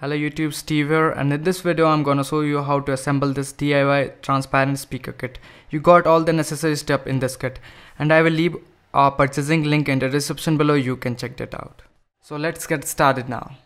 Hello YouTube, Steve here and in this video I'm gonna show you how to assemble this DIY transparent speaker kit. You got all the necessary step in this kit and I will leave a purchasing link in the description below you can check that out. So let's get started now.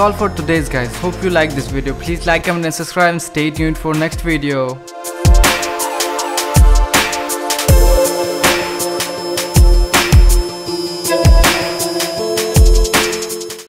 All for today's guys. Hope you like this video. Please like, comment and subscribe and stay tuned for next video.